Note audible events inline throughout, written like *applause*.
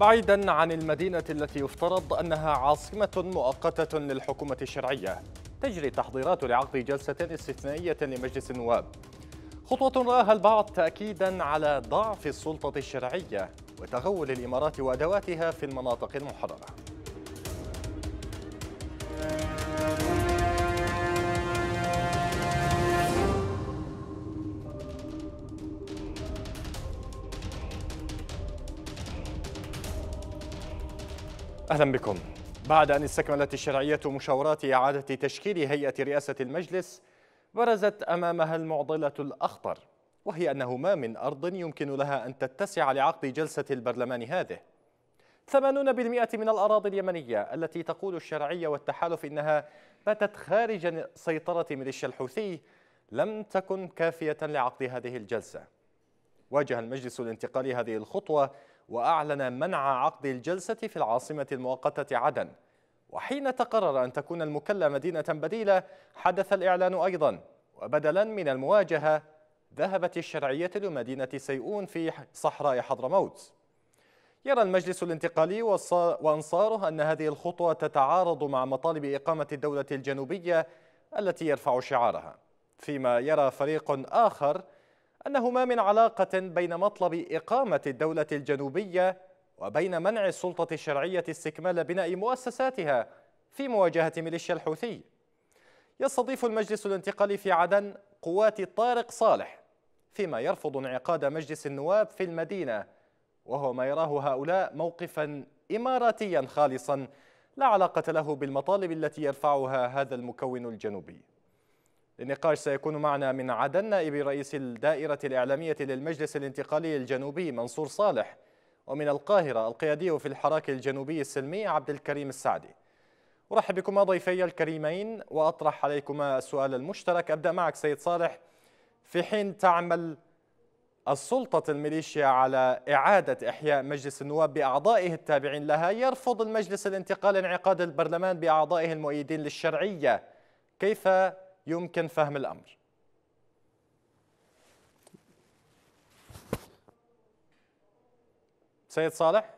بعيدا عن المدينة التي يفترض أنها عاصمة مؤقتة للحكومة الشرعية. تجري تحضيرات لعقد جلسة استثنائية لمجلس النواب. خطوة رآها البعض تأكيدا على ضعف السلطة الشرعية وتغول الإمارات وأدواتها في المناطق المحررة. أهلا بكم. بعد أن استكملت الشرعية مشاورات إعادة تشكيل هيئة رئاسة المجلس برزت أمامها المعضلة الأخطر وهي أنه ما من أرض يمكن لها أن تتسع لعقد جلسة البرلمان هذه. 80% من الأراضي اليمنية التي تقول الشرعية والتحالف إنها باتت خارج سيطرة ميليشيا الحوثي لم تكن كافية لعقد هذه الجلسة. واجه المجلس الانتقالي هذه الخطوة وأعلن منع عقد الجلسة في العاصمة المؤقتة عدن. وحين تقرر أن تكون المكلا مدينة بديلة حدث الإعلان أيضا. وبدلا من المواجهة ذهبت الشرعية لمدينة سيئون في صحراء حضرموت. يرى المجلس الانتقالي وأنصاره أن هذه الخطوة تتعارض مع مطالب إقامة الدولة الجنوبية التي يرفع شعارها. فيما يرى فريق آخر أنه ما من علاقة بين مطلب إقامة الدولة الجنوبية وبين منع السلطة الشرعية استكمال بناء مؤسساتها في مواجهة ميليشيا الحوثي. يستضيف المجلس الانتقالي في عدن قوات طارق صالح فيما يرفض انعقاد مجلس النواب في المدينة وهو ما يراه هؤلاء موقفا إماراتيا خالصا لا علاقة له بالمطالب التي يرفعها هذا المكون الجنوبي. للنقاش سيكون معنا من عدن نائب رئيس الدائرة الإعلامية للمجلس الانتقالي الجنوبي منصور صالح ومن القاهرة القيادي في الحراك الجنوبي السلمي عبد الكريم السعدي. أرحب بكما ضيفي الكريمين وأطرح عليكما السؤال المشترك. أبدأ معك سيد صالح. في حين تعمل السلطة الميليشيا على إعادة إحياء مجلس النواب بأعضائه التابعين لها يرفض المجلس الانتقال انعقاد البرلمان بأعضائه المؤيدين للشرعية. كيف يمكن فهم الأمر. سيد صالح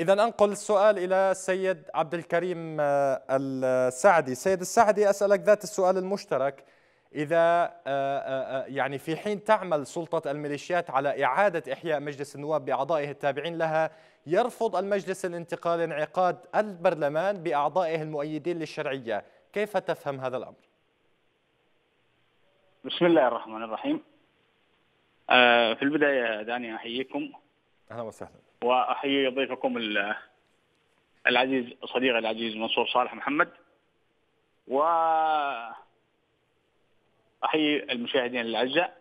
إذا أنقل السؤال إلى السيد عبد الكريم آه، السعدي. سيد السعدي أسألك ذات السؤال المشترك. إذا آه، آه، يعني في حين تعمل سلطة الميليشيات على إعادة إحياء مجلس النواب بأعضائه التابعين لها يرفض المجلس الانتقال انعقاد البرلمان بأعضائه المؤيدين للشرعية. كيف تفهم هذا الأمر؟ بسم الله الرحمن الرحيم. آه، في البداية دعني أحييكم. أهلا وسهلا. وأحيي ضيفكم العزيز صديقي العزيز منصور صالح محمد. و أحيي المشاهدين الأعزاء.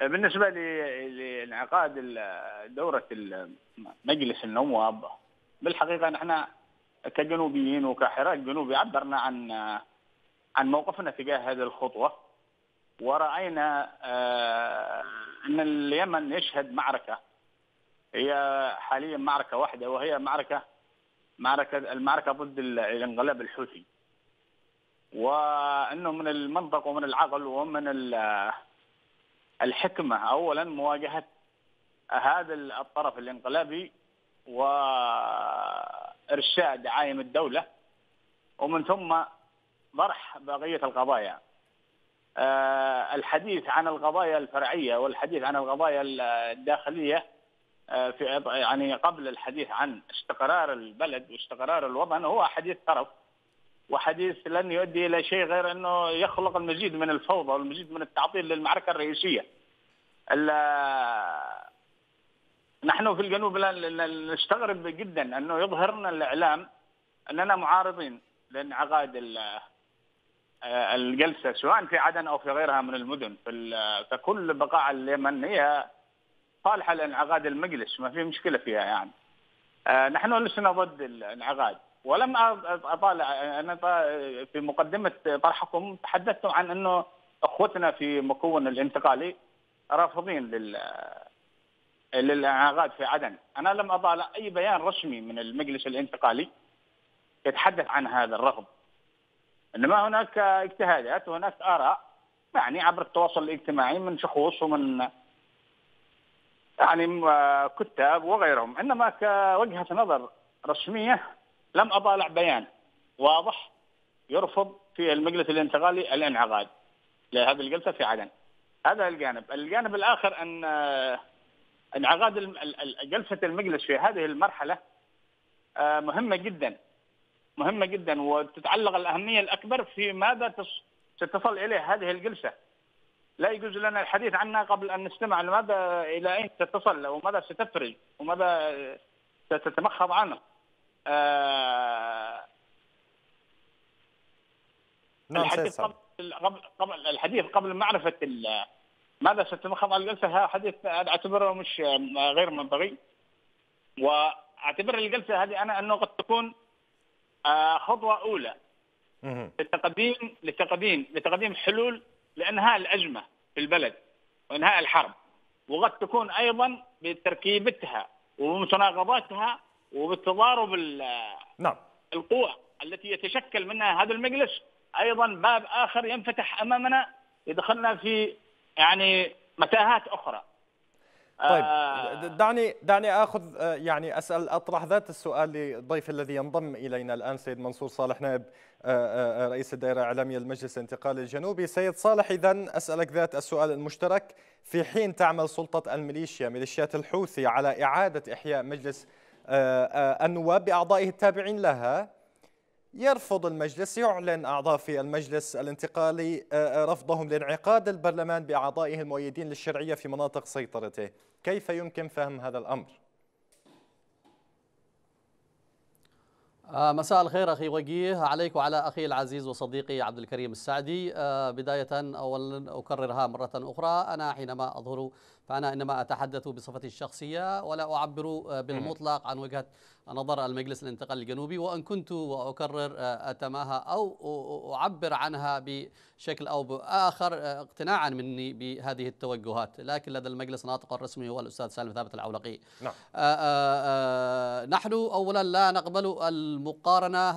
بالنسبة لانعقاد دورة مجلس النواب بالحقيقة نحن كجنوبيين وكحراك جنوبي عبرنا عن عن موقفنا تجاه هذه الخطوة ورأينا آه، أن اليمن يشهد معركة. هي حاليا معركة واحدة وهي معركة معركة المعركة ضد الانقلاب الحوثي. وأنه من المنطق ومن العقل ومن الحكمة اولا مواجهة هذا الطرف الانقلابي و إرشاد دعايم الدولة ومن ثم طرح بقية القضايا آه، الحديث عن القضايا الفرعية والحديث عن القضايا الداخلية آه، في يعني قبل الحديث عن استقرار البلد واستقرار الوطن هو حديث طرف وحديث لن يؤدي إلى شيء غير أنه يخلق المزيد من الفوضى والمزيد من التعطيل للمعركة الرئيسية. نحن في الجنوب نستغرب جدا أنه يظهرنا الإعلام أننا معارضين لانعقاد آه، الجلسة سواء في عدن أو في غيرها من المدن فكل بقاع اليمن هي صالحة لانعقاد المجلس ما في مشكلة فيها يعني. آه، نحن لسنا ضد الانعقاد ولم اطالع أنا في مقدمة طرحكم تحدثتم عن أنه أخوتنا في مكون الانتقالي رافضين لل للانعقاد في عدن. أنا لم أطالع أي بيان رسمي من المجلس الانتقالي يتحدث عن هذا الرفض إنما هناك اجتهادات وهناك آراء يعني عبر التواصل الاجتماعي من شخوص ومن يعني كتاب وغيرهم. إنما كوجهة نظر رسمية لم أطالع بيان واضح يرفض في المجلس الانتقالي الانعقاد لهذه الجلسة في عدن. هذا الجانب. الجانب الآخر أن انعقاد جلسة المجلس في هذه المرحلة آه، مهمة جدا مهمة جدا وتتعلق الأهمية الأكبر في ماذا ستصل إليه هذه الجلسة. لا يجوز لنا الحديث عنها قبل أن نستمع لماذا إلى أين ستصل وماذا ستفرج وماذا ستتمخض عنه. آه نعم الحديث قبل قبل الحديث قبل معرفة ماذا ستتمخض على الجلسة؟ هذا حديث أعتبره مش غير منطقي. وأعتبر الجلسة هذه أنا أنه قد تكون آه، خطوة أولى لتقديم لتقديم لتقديم حلول لإنهاء الأزمة في البلد وإنهاء الحرب. وقد تكون أيضا بتركيبتها ومتناقضاتها وبالتضارب نعم. القوى التي يتشكل منها هذا المجلس. أيضا باب آخر ينفتح أمامنا. يدخلنا في يعني متاهات أخرى. طيب آه، دعني دعني آخذ آه، يعني أسأل أطرح ذات السؤال للضيف الذي ينضم إلينا الآن سيد منصور صالح نائب آه، رئيس الدائرة الإعلامية للمجلس الانتقالي الجنوبي. سيد صالح إذا أسألك ذات السؤال المشترك في حين تعمل سلطة الميليشيا ميليشيات الحوثي على إعادة إحياء مجلس النواب بأعضائه التابعين لها يرفض المجلس يعلن أعضاء في المجلس الانتقالي آه، آه، رفضهم لانعقاد البرلمان بأعضائه المؤيدين للشرعية في مناطق سيطرته. كيف يمكن فهم هذا الأمر؟ آه، مساء الخير أخي وجيه عليك وعلى أخي العزيز وصديقي عبد الكريم السعدي. بداية أولا أكررها مرة أخرى. أنا حينما أظهر فأنا إنما أتحدث بصفتي الشخصية ولا أعبر بالمطلق عن وجهة نظر المجلس الانتقالي الجنوبي وإن كنت وأكرر آه، أتماها أو أعبر عنها بشكل أو بآخر آه، اقتناعا مني بهذه التوجهات لكن لدى المجلس ناطق الرسمي هو الأستاذ سالم ثابت العولقي نعم. آه، نحن اولا لا نقبل المقارنة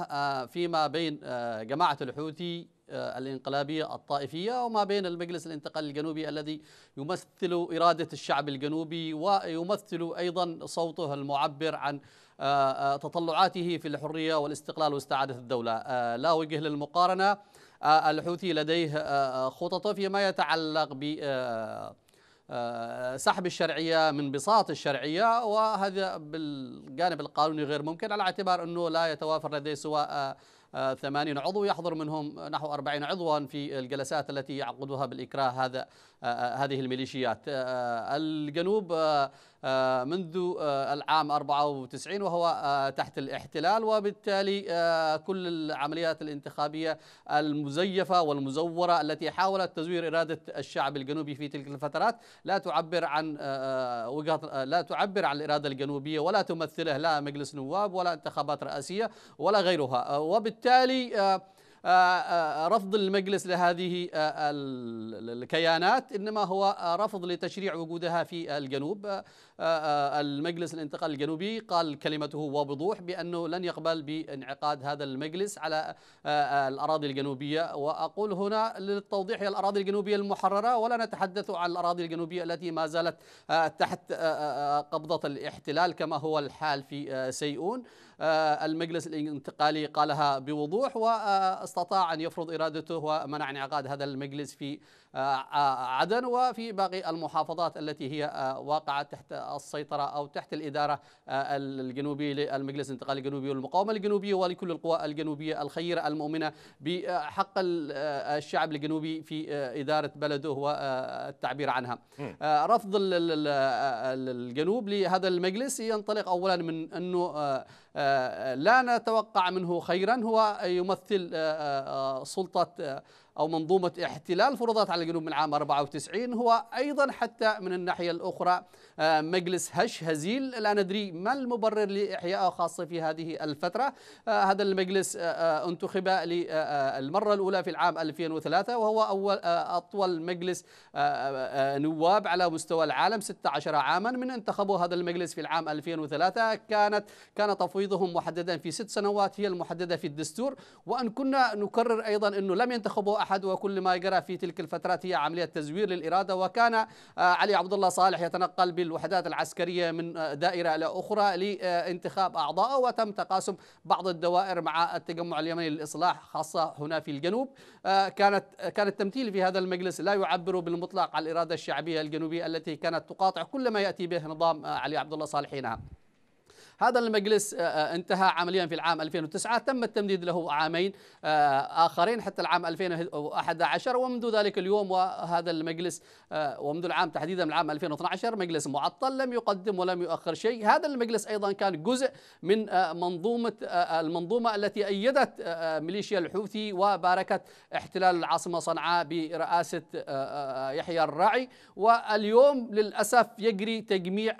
فيما بين جماعة الحوثي الانقلابية الطائفية وما بين المجلس الانتقالي الجنوبي الذي يمثل إرادة الشعب الجنوبي ويمثل أيضا صوته المعبر عن آه، آه، تطلعاته في الحرية والاستقلال واستعادة الدولة. آه، لا وجه للمقارنة. الحوثي لديه خططه فيما يتعلق ب سحب الشرعية من بساط الشرعية وهذا بالجانب القانوني غير ممكن على اعتبار أنه لا يتوافر لديه سواء 80 عضو يحضر منهم نحو 40 عضوا في الجلسات التي يعقدها بالإكراه هذا هذه الميليشيات. الجنوب آه، منذ آه، العام 94 وهو آه، تحت الاحتلال وبالتالي كل العمليات الانتخابية المزيفة والمزورة التي حاولت تزوير إرادة الشعب الجنوبي في تلك الفترات لا تعبر عن وجهة لا تعبر عن الإرادة الجنوبية ولا تمثله لا مجلس نواب ولا انتخابات رئاسية ولا غيرها. وبالتالي آه، آه، رفض المجلس لهذه آه، الكيانات إنما هو رفض لتشريع وجودها في الجنوب. المجلس الانتقال الجنوبي قال كلمته وبوضوح بأنه لن يقبل بانعقاد هذا المجلس على الأراضي الجنوبية. وأقول هنا للتوضيح هي الأراضي الجنوبية المحررة ولا نتحدث عن الأراضي الجنوبية التي ما زالت تحت قبضة الاحتلال كما هو الحال في سيئون. آه، المجلس الانتقالي قالها بوضوح وأستطاع أن يفرض إرادته ومنع انعقاد هذا المجلس في آه، آه، عدن وفي باقي المحافظات التي هي واقعة تحت السيطرة أو تحت الإدارة الجنوبية للمجلس الانتقالي الجنوبي والمقاومة الجنوبية ولكل القوى الجنوبية الخيرة المؤمنة بحق الشعب الجنوبي في إدارة بلده والتعبير عنها. رفض الجنوب لهذا المجلس ينطلق أولا من أنه لا نتوقع منه خيرا هو يمثل سلطة أو منظومة احتلال فرضت على الجنوب من عام 94 هو أيضا حتى من الناحية الأخرى آه، مجلس هش هزيل. لا ندري ما المبرر لإحيائه خاصة في هذه الفترة. آه، هذا المجلس آه، انتخب للمرة الأولى في العام 2003 وهو أول أطول مجلس نواب على مستوى العالم 16 عاما. من انتخبوا هذا المجلس في العام 2003 كانت كان تفويضهم محددا في ست سنوات هي المحددة في الدستور. وأن كنا نكرر أيضا أنه لم ينتخبوا أحد وكل ما يقرأ في تلك الفترات هي عملية تزوير للإرادة. وكان علي عبد الله صالح يتنقل بالوحدات العسكرية من دائرة إلى أخرى لانتخاب أعضائه وتم تقاسم بعض الدوائر مع التجمع اليمني للإصلاح خاصة هنا في الجنوب. كانت كان التمثيل في هذا المجلس لا يعبر بالمطلق عن الإرادة الشعبية الجنوبية التي كانت تقاطع كل ما يأتي به نظام علي عبد الله صالح حينها هذا المجلس آه، آه، انتهى عمليا في العام 2009 تم التمديد له عامين آه، آخرين حتى العام 2011 ومنذ ذلك اليوم وهذا المجلس ومنذ العام تحديدا من العام 2012 مجلس معطل لم يقدم ولم يؤخر شيء. هذا المجلس أيضا كان جزء من منظومة المنظومة التي أيدت ميليشيا الحوثي وباركت احتلال العاصمة صنعاء برئاسة يحيى الراعي واليوم للأسف يجري تجميع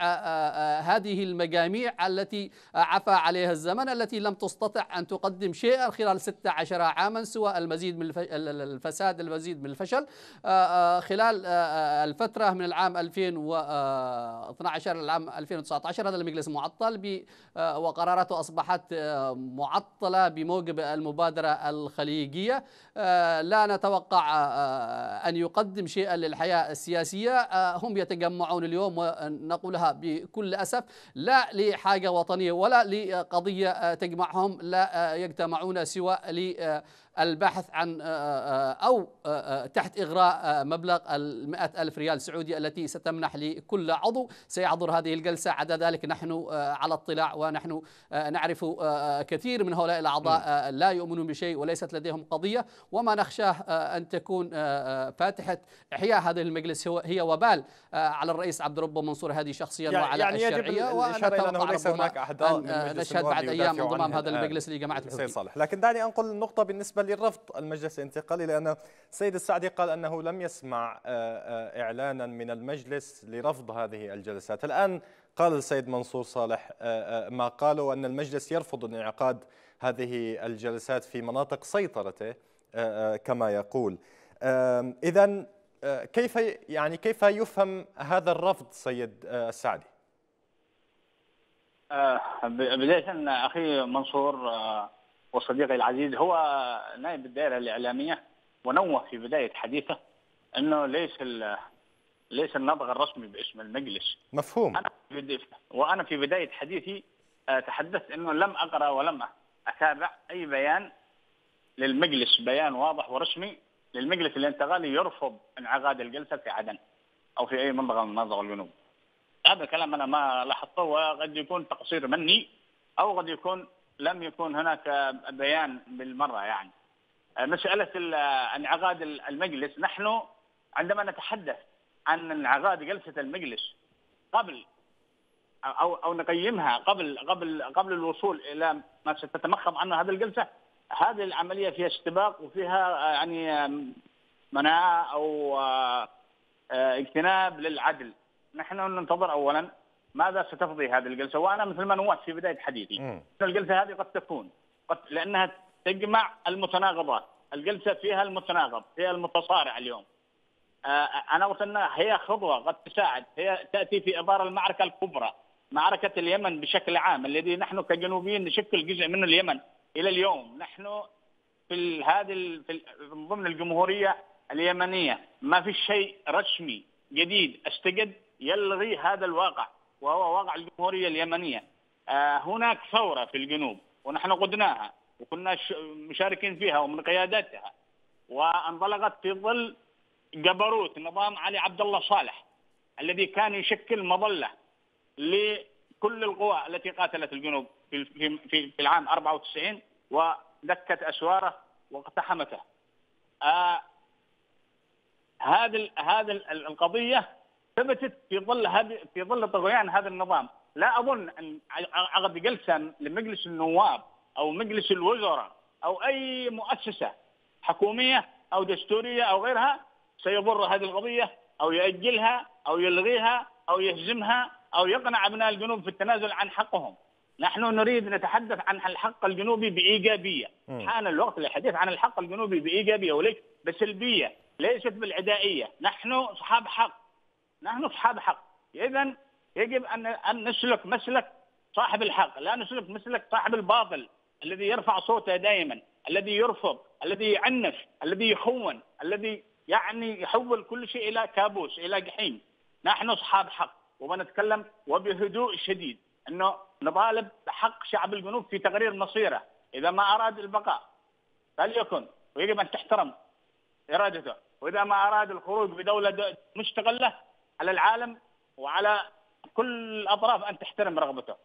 هذه المجاميع التي التي عفى عليها الزمن التي لم تستطع أن تقدم شيئا خلال 16 عاما سوى المزيد من الفساد المزيد من الفشل. آه، آه، خلال آه، الفترة من العام 2012 إلى العام 2019 هذا المجلس معطل وقراراته أصبحت معطلة بموجب المبادرة الخليجية. لا نتوقع أن يقدم شيئا للحياة السياسية. هم يتجمعون اليوم ونقولها بكل أسف لا لحاجة وطنية ولا لقضية تجمعهم لا يجتمعون سوى البحث عن آه، آه، أو آه، تحت إغراء مبلغ المئة ألف ريال سعودي التي ستمنح لكل عضو. سيحضر هذه الجلسة. عدا ذلك نحن على اطلاع ونحن نعرف كثير من هؤلاء الأعضاء لا يؤمنون بشيء وليست لديهم قضية. وما نخشاه أن تكون فاتحة إحياء هذا المجلس هي وبال على الرئيس عبد الرب منصور هذه شخصيا يعني وعلى يعني الشرعية. ونتوقع ليس هناك نشهد بعد أيام انضمام هذا المجلس لجماعة الحوثي صالح لكن دعني أنقل نقطة بالنسبة لرفض المجلس الانتقالي لأن السيد السعدي قال أنه لم يسمع آه، آه، إعلانا من المجلس لرفض هذه الجلسات الآن قال السيد منصور صالح آه، ما قالوا أن المجلس يرفض انعقاد هذه الجلسات في مناطق سيطرته كما يقول إذا كيف يعني كيف يفهم هذا الرفض سيد السعدي؟ بداية أخي منصور وصديقي العزيز هو نائب الدائرة الإعلامية ونوه في بداية حديثه إنه ليس ليس النطق الرسمي باسم المجلس مفهوم أنا وأنا في بداية حديثي تحدثت إنه لم أقرأ ولم أتابع أي بيان للمجلس بيان واضح ورسمي للمجلس الانتقالي يرفض انعقاد الجلسة في عدن أو في أي منطقة من مناطق الجنوب. هذا الكلام أنا ما لاحظته وقد يكون تقصير مني أو قد يكون لم يكن هناك بيان بالمرة يعني. مسألة انعقاد المجلس نحن عندما نتحدث عن انعقاد جلسة المجلس قبل أو أو نقيمها قبل قبل قبل الوصول إلى ما ستتمخض عنه هذه الجلسة هذه العملية فيها استباق وفيها يعني مناعة أو اجتناب للعدل. نحن ننتظر اولا ماذا ستفضي هذه الجلسة؟ وأنا مثل ما نوهت في بداية حديثي. م. الجلسة هذه قد تكون قد لأنها تجمع المتناقضات الجلسة فيها المتناقض فيها المتصارع اليوم. آه، أنا قلت إنها هي خطوة قد تساعد. هي تأتي في إطار المعركة الكبرى معركة اليمن بشكل عام الذي نحن كجنوبيين نشكل جزء من اليمن. إلى اليوم نحن في هذه في ضمن الجمهورية اليمنية. ما في شيء رسمي جديد أستجد يلغي هذا الواقع. وهو واقع الجمهورية اليمنية آه، هناك ثورة في الجنوب ونحن قدناها وكنا مشاركين فيها ومن قيادتها وانطلقت في ظل جبروت نظام علي عبد الله صالح الذي كان يشكل مظلة لكل القوى التي قاتلت الجنوب في في في, العام 94 ودكت أسواره واقتحمته. آه هذه هذه القضية ثبتت في ظل هذه في ظل طغيان هذا النظام، لا أظن أن عقد جلسه لمجلس النواب أو مجلس الوزراء أو أي مؤسسة حكومية أو دستورية أو غيرها سيضر هذه القضية أو يأجلها أو يلغيها أو يهزمها أو يقنع أبناء الجنوب في التنازل عن حقهم. نحن نريد نتحدث عن الحق الجنوبي بإيجابية، حان الوقت للحديث عن الحق الجنوبي بإيجابية وليس بسلبية، ليست بالعدائية، نحن أصحاب حق. نحن أصحاب حق. اذا يجب أن أن نسلك مسلك صاحب الحق. لا نسلك مسلك صاحب الباطل الذي يرفع صوته دائما الذي يرفض الذي يعنف الذي يخون الذي يعني يحول كل شيء إلى كابوس إلى جحيم. نحن أصحاب حق. وبنتكلم وبهدوء شديد إنه نطالب بحق شعب الجنوب في تغيير مصيره. إذا ما أراد البقاء فليكن. ويجب أن تحترم إرادته. وإذا ما أراد الخروج بدولة مستقله على العالم وعلى كل الأطراف أن تحترم رغبته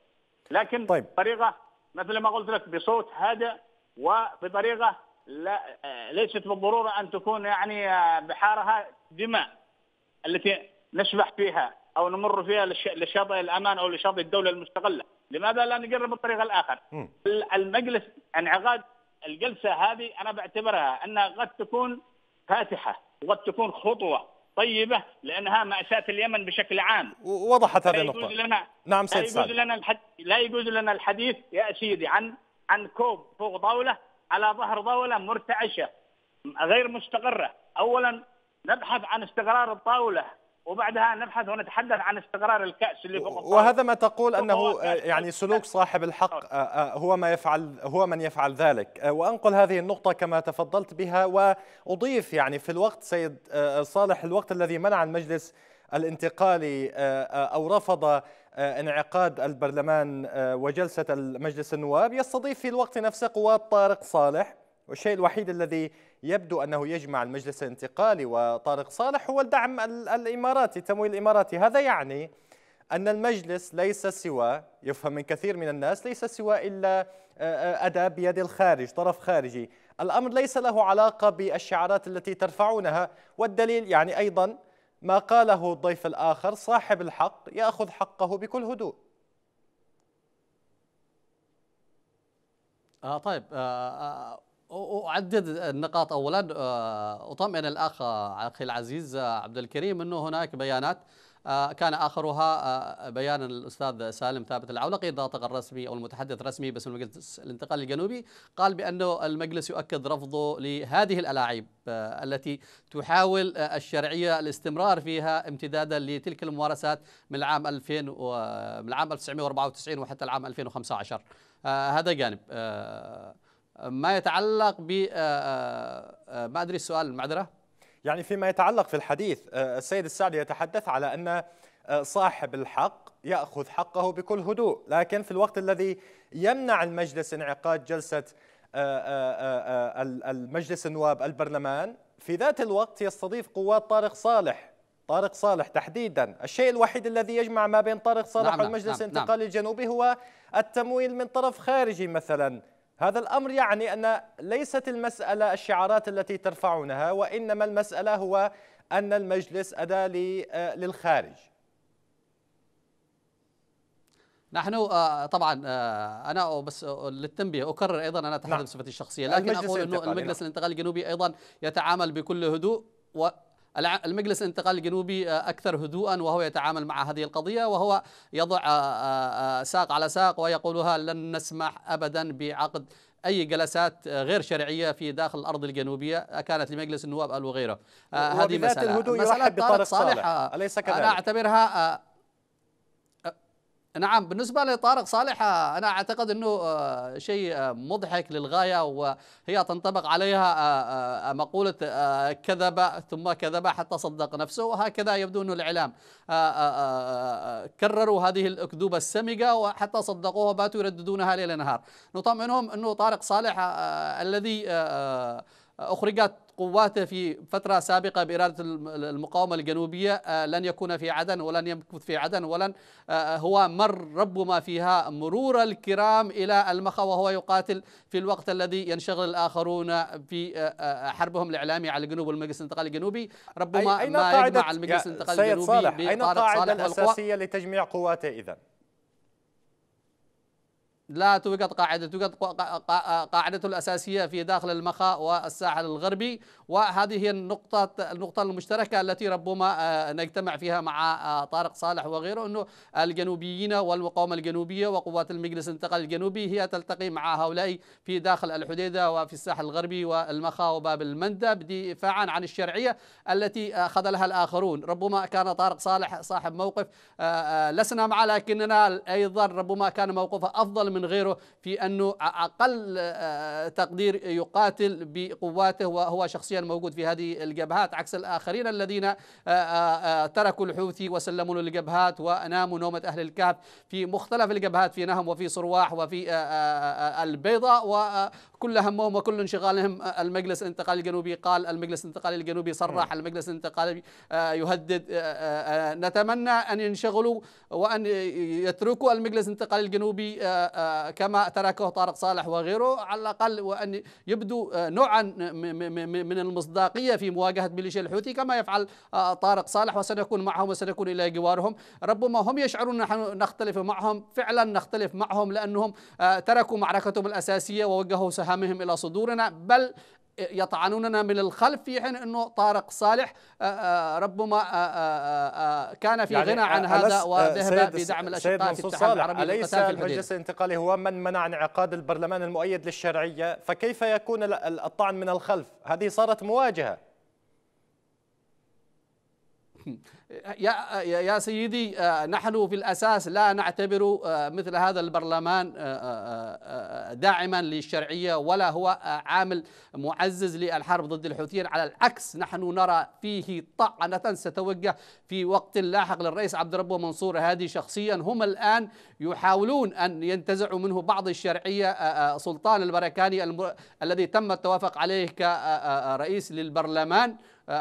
لكن طيب. بطريقة مثل ما قلت لك بصوت هادئ وبطريقه لا ليست بالضرورة أن تكون يعني بحارها دماء التي نشبح فيها أو نمر فيها لشاطئ الأمان أو لشاطئ الدولة المستقلة، لماذا لا نقرب الطريق الآخر؟ م. المجلس انعقاد الجلسة هذه أنا بعتبرها أنها قد تكون فاتحة وقد تكون خطوة طيبة لأنها مأساة اليمن بشكل عام. وضحت هذه النقطة. لنا نعم سيد لا يجوز سعد. لنا الحد... لا يجوز لنا الحديث يا سيدي عن عن كوب فوق طاولة على ظهر طاولة مرتعشة غير مستقرة. اولا نبحث عن استقرار الطاولة. وبعدها نبحث ونتحدث عن استقرار الكأس اللي فوق وهذا ما تقول أنه يعني سلوك صاحب الحق آه، آه، هو ما يفعل هو من يفعل ذلك. آه، وأنقل هذه النقطة كما تفضلت بها وأضيف يعني في الوقت سيد صالح الوقت الذي منع المجلس الانتقالي أو رفض انعقاد البرلمان وجلسة المجلس النواب يستضيف في الوقت نفسه قوات طارق صالح. والشيء الوحيد الذي يبدو أنه يجمع المجلس الانتقالي وطارق صالح هو الدعم الإماراتي التمويل الإماراتي. هذا يعني أن المجلس ليس سوى يفهم من كثير من الناس ليس سوى إلا أداة بيد الخارج طرف خارجي. الأمر ليس له علاقة بالشعارات التي ترفعونها. والدليل يعني أيضا ما قاله الضيف الآخر صاحب الحق يأخذ حقه بكل هدوء. آه طيب آه آه أعدد النقاط أولا آه، أطمئن الأخ أخي العزيز آه، عبد الكريم أنه هناك بيانات آه، كان آخرها بيان الأستاذ سالم ثابت العولقي الناطق الرسمي أو المتحدث الرسمي باسم المجلس الانتقالي الجنوبي قال بأنه المجلس يؤكد رفضه لهذه الألاعيب التي تحاول الشرعية الاستمرار فيها امتدادا لتلك الممارسات من العام 2000 من العام 1994 وحتى العام 2015 هذا جانب. ما يتعلق ب آه، آه، آه، ما أدري السؤال المعذرة. يعني فيما يتعلق في الحديث السيد السعدي يتحدث على أن صاحب الحق يأخذ حقه بكل هدوء لكن في الوقت الذي يمنع المجلس انعقاد جلسة المجلس النواب البرلمان في ذات الوقت يستضيف قوات طارق صالح. طارق صالح تحديدا. الشيء الوحيد الذي يجمع ما بين طارق صالح نعم, نعم، والمجلس نعم الانتقالي نعم الجنوبي هو التمويل من طرف خارجي مثلا. هذا الأمر يعني أن ليست المسألة الشعارات التي ترفعونها وإنما المسألة هو أن المجلس أداة للخارج نحن آه، طبعا آه، أنا بس للتنبيه أكرر أيضا أنا اتحدث نعم. بصفتي الشخصية لكن أقول إنه المجلس نعم. الانتقالي الجنوبي أيضا يتعامل بكل هدوء و المجلس الانتقال الجنوبي آه، أكثر هدوءا وهو يتعامل مع هذه القضية وهو يضع آه، آه، ساق على ساق ويقولها لن نسمح أبدا بعقد أي جلسات غير شرعية في داخل الأرض الجنوبية كانت لمجلس النواب أو غيره هذه مسألة. الهدوء مسألة طارق صالح, صالح أليس كذلك؟ أنا أعتبرها نعم بالنسبة لطارق صالح أنا أعتقد أنه آه، شيء آه، مضحك للغاية وهي تنطبق عليها آه، مقولة كذب ثم كذب حتى صدق نفسه وهكذا يبدو أنه الإعلام كرروا هذه الأكذوبة السمجة وحتى صدقوها باتوا يرددونها ليل نهار. نطمئنهم أنه طارق صالح الذي أخرجت قواته في فترة سابقة بإرادة المقاومة الجنوبية آه، لن يكون في عدن ولن يمكث في عدن ولن آه، هو مر ربما فيها مرور الكرام إلى المخا وهو يقاتل في الوقت الذي ينشغل الآخرون في آه، حربهم الإعلامي على الجنوب والمجلس الانتقالي الجنوبي. ربما أين ما يجمع المجلس الانتقالي الجنوبي صالح؟ أين القاعدة الأساسية لتجميع قواته إذن؟ لا توجد قاعدة توجد قاعدة الأساسية في داخل المخاء والساحل الغربي وهذه هي النقطة النقطة المشتركة التي ربما آه، نجتمع فيها مع آه، طارق صالح وغيره أنه الجنوبيين والمقاومة الجنوبية وقوات المجلس الانتقال الجنوبي هي تلتقي مع هؤلاء في داخل الحديدة وفي الساحل الغربي والمخاء وباب المندب دفاعا عن الشرعية التي خذلها الآخرون. ربما كان طارق صالح صاحب موقف آه، لسنا معه لكننا أيضا ربما كان موقفه أفضل من من غيره في أنه أقل تقدير يقاتل بقواته وهو شخصيا موجود في هذه الجبهات عكس الآخرين الذين تركوا الحوثي وسلموا للجبهات وناموا نومة أهل الكهف في مختلف الجبهات في نهم وفي صرواح وفي البيضاء وكل همهم وكل انشغالهم المجلس الانتقالي الجنوبي قال المجلس الانتقالي الجنوبي صرح المجلس الانتقالي يهدد نتمنى أن ينشغلوا وأن يتركوا المجلس الانتقالي الجنوبي كما تركه طارق صالح وغيره على الأقل وأن يبدو نوعا من المصداقية في مواجهة ميليشيا الحوثي كما يفعل طارق صالح وسنكون معهم وسنكون إلى جوارهم. ربما هم يشعرون نحن نختلف معهم فعلا نختلف معهم لأنهم تركوا معركتهم الأساسية ووجهوا سهامهم إلى صدورنا بل يطعنوننا من الخلف في حين إنه طارق صالح ربما كان في يعني غنى عن هذا وذهب بدعم الأشقاء في الاتحاد العربي أليس المجلس الانتقالي هو من منع انعقاد البرلمان المؤيد للشرعية فكيف يكون الطعن من الخلف؟ هذه صارت مواجهة. *laughs* يا يا سيدي آه، نحن في الأساس لا نعتبر آه، مثل هذا البرلمان آه، داعما للشرعية ولا هو عامل معزز للحرب ضد الحوثيين. على العكس نحن نرى فيه طعنة ستوجه في وقت لاحق للرئيس عبد ربه منصور. هادي شخصيا هم الآن يحاولون أن ينتزعوا منه بعض الشرعية سلطان البركاني الذي تم التوافق عليه كرئيس للبرلمان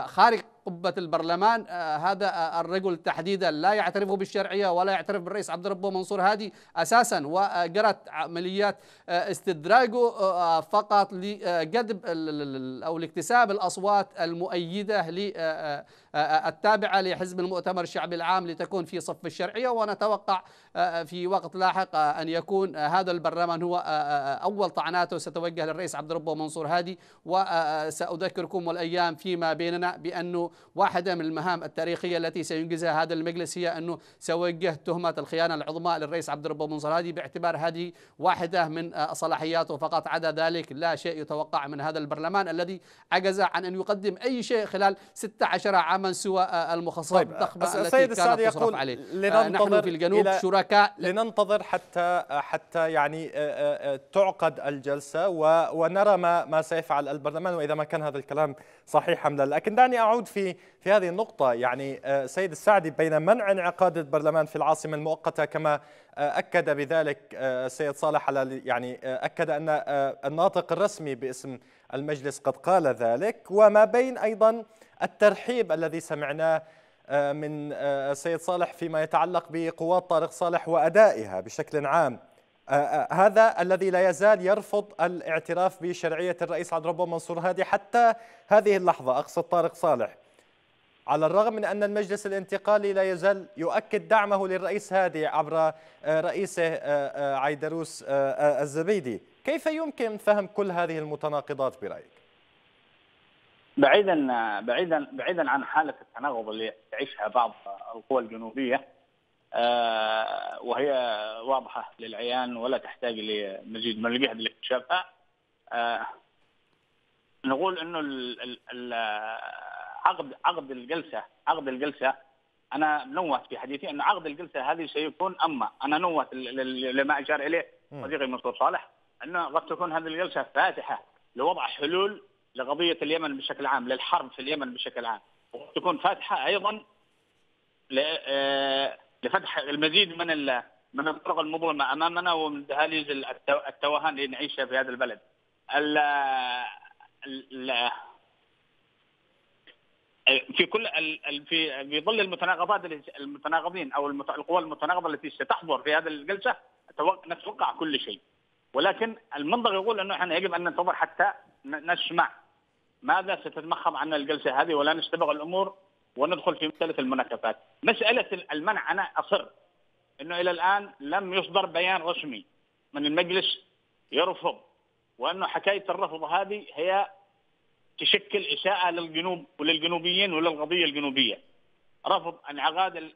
خارج قبة البرلمان آه، هذا آه، الرجل تحديدا لا يعترف بالشرعية ولا يعترف بالرئيس عبد ربه منصور هادي أساسا وجرت عمليات آه، استدراجه فقط لجذب أو لاكتساب الأصوات المؤيدة التابعة لحزب المؤتمر الشعبي العام لتكون في صف الشرعية ونتوقع في وقت لاحق أن يكون هذا البرلمان هو أول طعناته ستوجه للرئيس عبد ربه منصور هادي وسأذكركم والأيام فيما بيننا بأنه واحدة من المهام التاريخية التي سينجزها هذا المجلس هي أنه سيوجه تهمة الخيانة العظمى للرئيس عبد ربه منصور هادي باعتبار هذه واحدة من صلاحياته. فقط عدا ذلك لا شيء يتوقع من هذا البرلمان الذي عجز عن أن يقدم أي شيء خلال 16 عاما سوى المخصصات طيب الضخمة التي كانت تصرف عليه. نحن في الجنوب شركاء لننتظر حتى حتى يعني تعقد الجلسة ونرى ما ما سيفعل البرلمان وإذا ما كان هذا الكلام صحيحا لا. لكن دعني أعود في في هذه النقطة. يعني آه، سيد السعدي بين منع انعقاد البرلمان في العاصمة المؤقتة كما آه، أكد بذلك السيد آه، صالح على يعني أكد أن الناطق الرسمي باسم المجلس قد قال ذلك. وما بين أيضا الترحيب الذي سمعناه من السيد صالح فيما يتعلق بقوات طارق صالح وأدائها بشكل عام. هذا الذي لا يزال يرفض الاعتراف بشرعية الرئيس عبد الرب منصور هادي حتى هذه اللحظة أقصد طارق صالح. على الرغم من أن المجلس الانتقالي لا يزال يؤكد دعمه للرئيس هادي عبر آه، رئيسه آه، آه، عيدروس الزبيدي كيف يمكن فهم كل هذه المتناقضات برأيك؟ بعيدا بعيدا بعيدا عن حالة التناقض اللي تعيشها بعض القوى الجنوبية وهي واضحة للعيان ولا تحتاج لمزيد من الجهد لاكتشافها نقول إنه عقد عقد الجلسه عقد الجلسة. أنا نوهت في حديثي أن عقد الجلسة هذه سيكون أما. أنا نوهت لما أشار إليه صديقي منصور صالح انه قد تكون هذه الجلسة فاتحة لوضع حلول لقضية اليمن بشكل عام للحرب في اليمن بشكل عام. وقد تكون فاتحة أيضا آه، لفتح المزيد من من الطرق المظلمة أمامنا ومن دهاليز التوهان اللي نعيشها في هذا البلد. في كل في في ظل المتناقضات المتناقضين أو القوى المتناقضة التي ستحضر في هذه الجلسة نتوقع كل شيء ولكن المنطق يقول إنه إحنا يجب أن ننتظر حتى نسمع ماذا ستتمخض عنا الجلسة هذه ولا نستبق الأمور وندخل في مسألة المناكفات. مسألة المنع أنا أصر إنه إلى الآن لم يصدر بيان رسمي من المجلس يرفض وانه حكاية الرفض هذه هي تشكل اساءه للجنوب وللجنوبيين وللقضية الجنوبية. رفض انعقاد